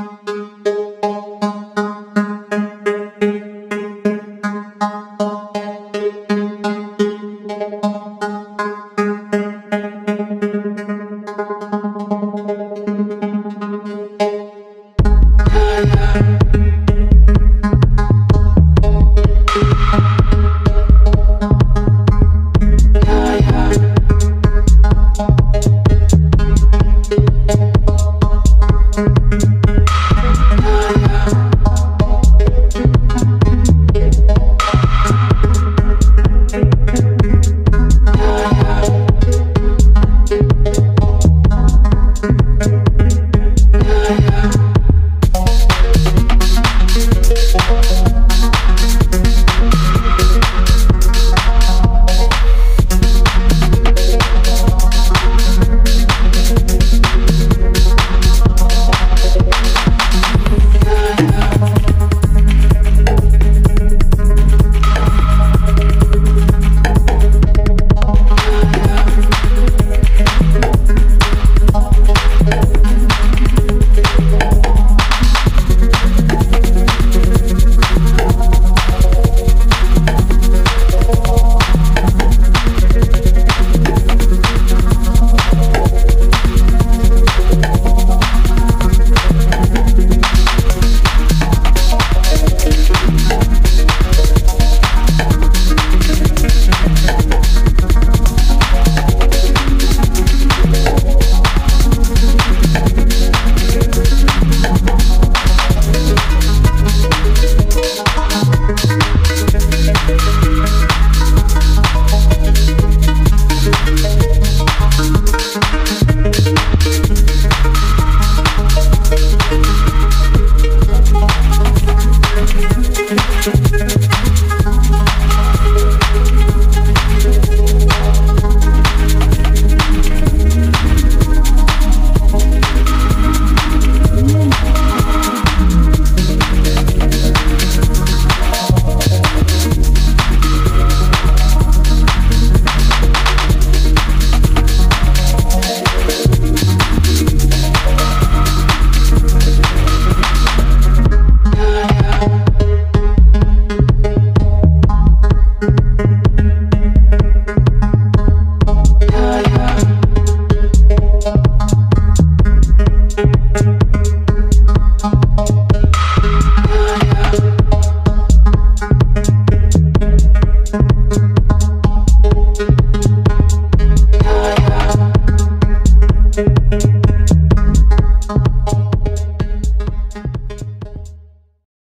Música thank you